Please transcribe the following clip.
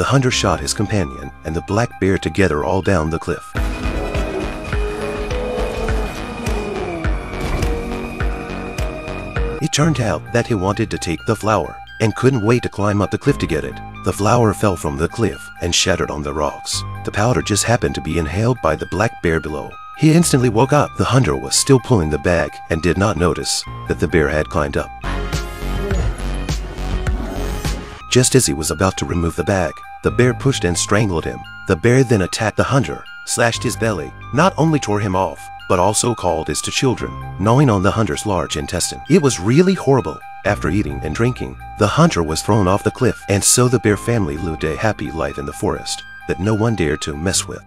the hunter shot his companion and the black bear together all down the cliff. It turned out that he wanted to take the flour and couldn't wait to climb up the cliff to get it. The flour fell from the cliff and shattered on the rocks. The powder just happened to be inhaled by the black bear below. He instantly woke up. The hunter was still pulling the bag and did not notice that the bear had climbed up. Just as he was about to remove the bag, the bear pushed and strangled him. The bear then attacked the hunter, slashed his belly, not only tore him off, but also called his two children, gnawing on the hunter's large intestine. It was really horrible. After eating and drinking, the hunter was thrown off the cliff, and so the bear family lived a happy life in the forest that no one dared to mess with.